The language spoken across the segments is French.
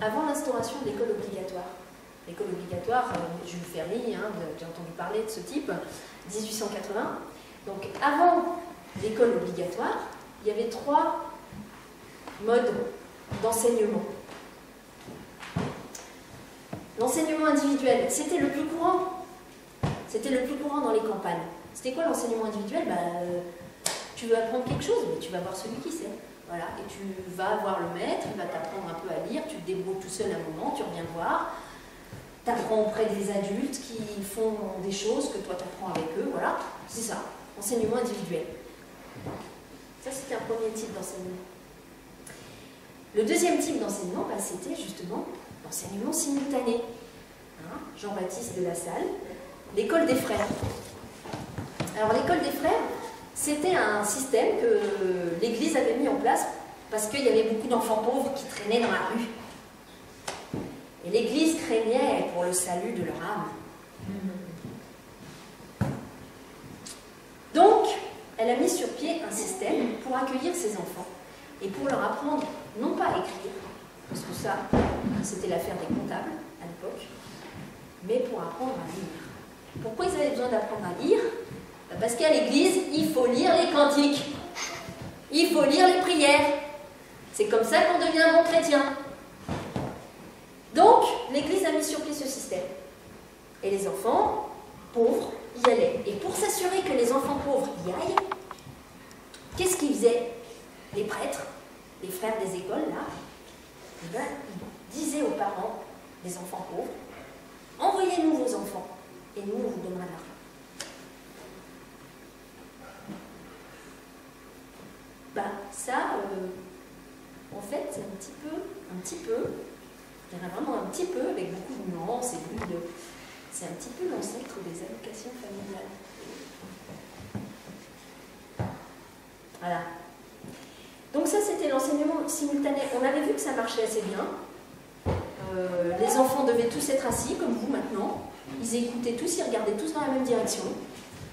avant l'instauration de l'école obligatoire. L'école obligatoire, euh, Jules Ferry, hein, j'ai entendu parler de ce type, 1880. Donc avant l'école obligatoire, il y avait trois modes d'enseignement. L'enseignement individuel, c'était le plus courant. C'était le plus courant dans les campagnes. C'était quoi l'enseignement individuel? Bah, euh, Tu veux apprendre quelque chose, mais tu vas voir celui qui sait. Voilà, et tu vas voir le maître, il va t'apprendre un peu à lire, tu te débrouilles tout seul un moment, tu reviens voir, tu apprends auprès des adultes qui font des choses que toi tu apprends avec eux, voilà, c'est ça, enseignement individuel. Ça c'était un premier type d'enseignement. Le deuxième type d'enseignement, bah, c'était justement l'enseignement simultané. Hein, Jean-Baptiste de la Salle, l'école des frères. Alors l'école des frères, c'était un système que l'Église avait mis en place parce qu'il y avait beaucoup d'enfants pauvres qui traînaient dans la rue. Et l'Église craignait pour le salut de leur âme. Donc, elle a mis sur pied un système pour accueillir ces enfants et pour leur apprendre non pas à écrire, parce que ça, c'était l'affaire des comptables à l'époque, mais pour apprendre à lire. Pourquoi ils avaient besoin d'apprendre à lire? Parce qu'à l'église, il faut lire les cantiques, il faut lire les prières. C'est comme ça qu'on devient un bon chrétien. Donc, l'église a mis sur pied ce système. Et les enfants pauvres y allaient. Et pour s'assurer que les enfants pauvres y aillent, qu'est-ce qu'ils faisaient? Les prêtres les frères des écoles, là, eh ben, ils disaient aux parents des enfants pauvres, envoyez-nous vos enfants, et nous, on vous donnera l'argent. Ben, ça, euh, en fait, c'est un petit peu, un petit peu, il y en a vraiment un petit peu, avec beaucoup de nuances et de... C'est un petit peu l'ancêtre des allocations familiales. Voilà. Donc ça, c'était l'enseignement simultané. On avait vu que ça marchait assez bien. Euh, les enfants devaient tous être assis, comme vous maintenant. Ils écoutaient tous, ils regardaient tous dans la même direction.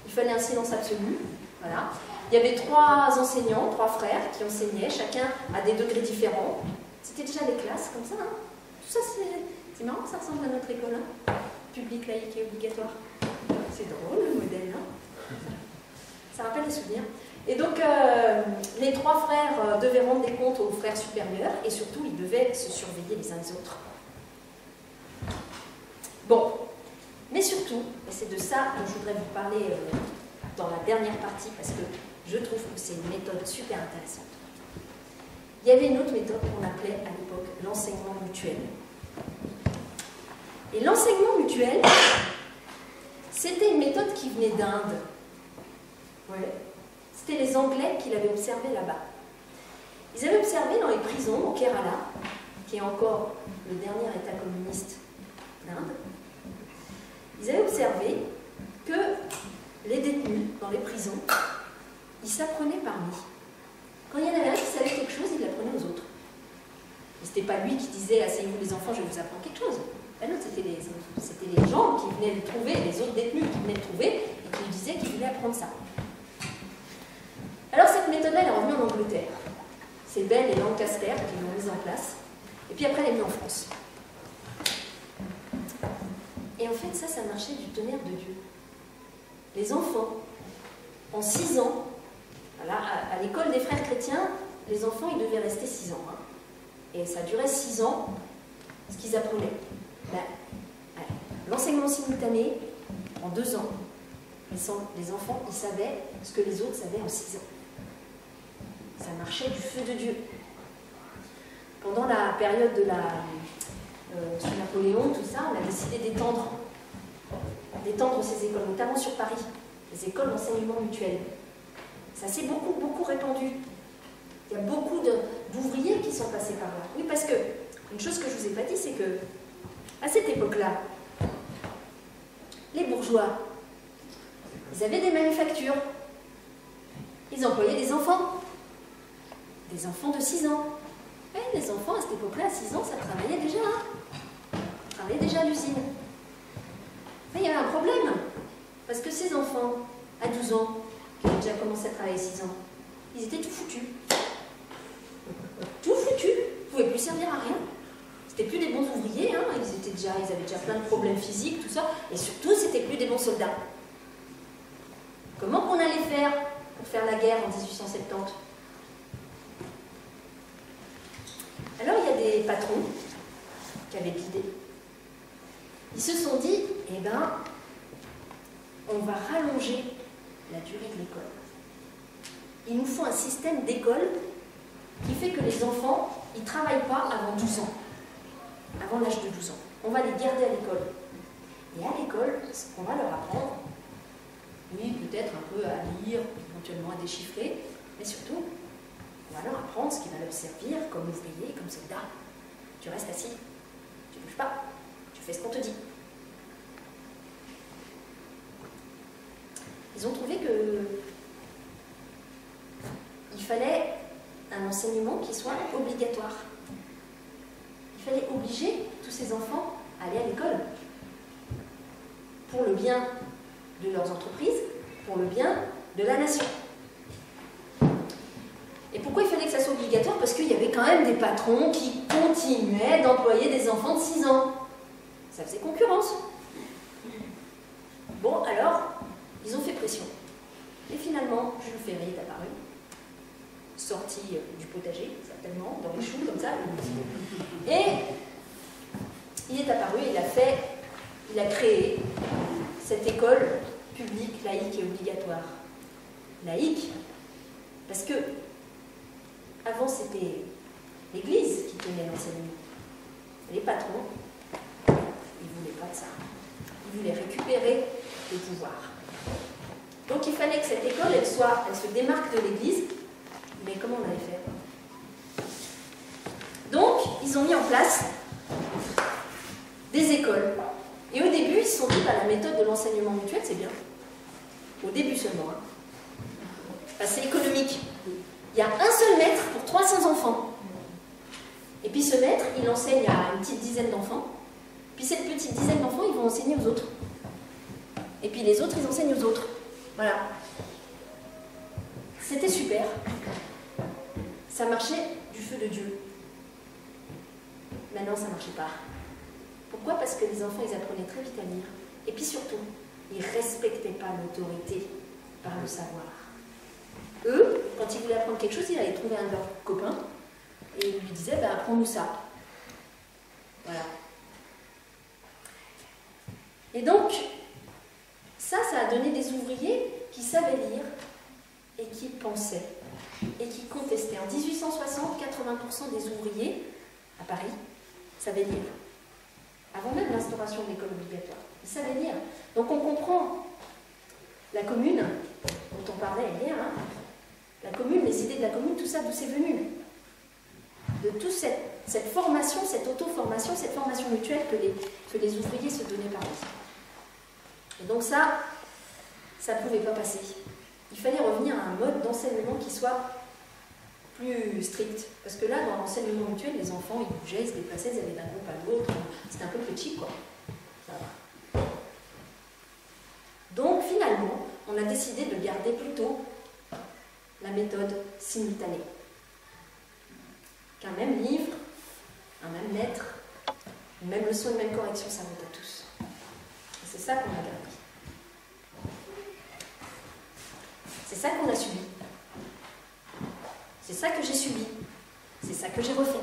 Il fallait un silence absolu. Voilà. Il y avait trois enseignants, trois frères qui enseignaient, chacun à des degrés différents. C'était déjà des classes comme ça. Hein. Tout ça, c'est marrant, ça ressemble à notre école. Hein. Public, laïque et obligatoire. C'est drôle le modèle. Hein. Ça rappelle des souvenirs. Et donc, euh, les trois frères euh, devaient rendre des comptes aux frères supérieurs et surtout, ils devaient se surveiller les uns les autres. Bon, mais surtout, et c'est de ça dont je voudrais vous parler euh, dans la dernière partie parce que je trouve que c'est une méthode super intéressante. Il y avait une autre méthode qu'on appelait à l'époque l'enseignement mutuel. Et l'enseignement mutuel, c'était une méthode qui venait d'Inde. C'était les Anglais qui l'avaient observé là-bas. Ils avaient observé dans les prisons, au Kerala, qui est encore le dernier État communiste d'Inde, ils avaient observé que les détenus dans les prisons, ils s'apprenaient parmi. Quand il y en avait un qui savait quelque chose, il l'apprenait aux autres. Ce n'était pas lui qui disait Asseyez-vous les enfants, je vais vous apprendre quelque chose. Ben non, c'était les, les, gens qui venaient le trouver, les autres détenus qui venaient le trouver et qui lui disaient qu'ils voulaient apprendre ça. Alors cette méthode-là, elle est revenue en Angleterre. C'est Bell et Lancaster qui l'ont mise en place. Et puis après, elle est mise en France. Et en fait, ça, ça marchait du tonnerre de Dieu. Les enfants, en 6 ans, à, l'école des frères chrétiens, les enfants, ils devaient rester 6 ans. Hein. Et ça durait 6 ans, ce qu'ils apprenaient. Ben, l'enseignement simultané, en 2 ans, les enfants, ils savaient ce que les autres savaient en 6 ans. Ça marchait du feu de Dieu. Pendant la période de euh, sous Napoléon, tout ça, on a décidé d'étendre, d'étendre ces écoles, notamment sur Paris, les écoles d'enseignement mutuel. Ça s'est beaucoup, beaucoup répandu. Il y a beaucoup d'ouvriers qui sont passés par là. Oui, parce que, une chose que je ne vous ai pas dit, c'est que, à cette époque-là, les bourgeois, ils avaient des manufactures. Ils employaient des enfants des enfants de 6 ans. Et les enfants à cette époque-là, à 6 ans, ça travaillait déjà. Hein travaillait déjà à l'usine. Mais il y avait un problème. Parce que ces enfants, à 12 ans, avaient déjà commencé à travailler à 6 ans, ils étaient tout foutus. Tout foutus. Ils ne pouvaient plus servir à rien. C'était plus étaient déjà, ils avaient déjà plein de problèmes physiques, tout ça, et surtout, c'était plus des bons soldats. Comment qu'on allait faire pour faire la guerre en 1870 Alors, il y a des patrons qui avaient l'idée. Ils se sont dit, eh ben, on va rallonger la durée de l'école. Il nous faut un système d'école qui fait que les enfants, ils ne travaillent pas avant 12 ans, avant l'âge de 12 ans. On va les garder à l'école. Et à l'école, on va leur apprendre, oui, peut-être un peu à lire, éventuellement à déchiffrer, mais surtout, on va leur apprendre ce qui va leur servir comme ouvrier, comme soldat. Tu restes assis, tu ne bouges pas, tu fais ce qu'on te dit. Ils ont trouvé que il fallait un enseignement qui soit obligatoire. Il fallait obliger tous ces enfants à aller à l'école pour le bien de leurs entreprises, pour le bien de la nation. Et pourquoi il fallait que ça soit obligatoire? Parce qu'il y avait quand même des patrons qui continuaient d'employer des enfants de 6 ans. Ça faisait concurrence. Bon, alors, ils ont fait pression. Et finalement, Jules Ferry est apparu, sorti euh, du potager, certainement, dans les choux, comme ça. Et il est apparu, il a fait, il a créé cette école publique, laïque et obligatoire. Laïque, parce que avant c'était l'Église qui tenait l'enseignement. Les patrons, ils ne voulaient pas de ça. Ils voulaient récupérer le pouvoir. Donc il fallait que cette école, elle, se démarque de l'Église. Mais comment on allait faire? Donc, ils ont mis en place des écoles. Et au début, ils se sont dit, bah, la méthode de l'enseignement mutuel, c'est bien. Au début seulement. Hein. c'est économique. Il y a un seul maître pour 300 enfants. Et puis ce maître, il enseigne à une petite dizaine d'enfants. Puis cette petite dizaine d'enfants, ils vont enseigner aux autres. Et puis les autres, ils enseignent aux autres. Voilà. C'était super. Ça marchait du feu de Dieu. Maintenant, ça ne marchait pas. Pourquoi? Parce que les enfants, ils apprenaient très vite à lire. Et puis surtout, ils ne respectaient pas l'autorité par le savoir. Eux, quand ils voulaient apprendre quelque chose, ils allaient trouver un de leurs copains et ils lui disaient ben, Apprends-nous ça. Voilà. Et donc, ça, ça a donné des ouvriers qui savaient lire et qui pensaient et qui contestaient. En 1860, 80% des ouvriers à Paris savaient lire. Avant même l'instauration de l'école obligatoire. Ils savaient lire. Donc on comprend la commune, dont on parlait hier, hein, la commune, les idées de la commune, tout ça, d'où c'est venu? De toute cette, cette, formation, cette auto-formation, cette formation mutuelle que les, que les ouvriers se donnaient par eux. Et donc ça, ça ne pouvait pas passer. Il fallait revenir à un mode d'enseignement qui soit plus strict. Parce que là, dans l'enseignement mutuel, les enfants, ils bougeaient, ils se déplaçaient, ils allaient d'un groupe à l'autre. C'était un peu petit, quoi. Donc, finalement, on a décidé de garder plutôt la méthode simultanée. Qu'un même livre, un même maître, une même leçon, une même correction ça s'arrête à tous. C'est ça qu'on a gardé. C'est ça qu'on a subi. C'est ça que j'ai subi. C'est ça que j'ai refait.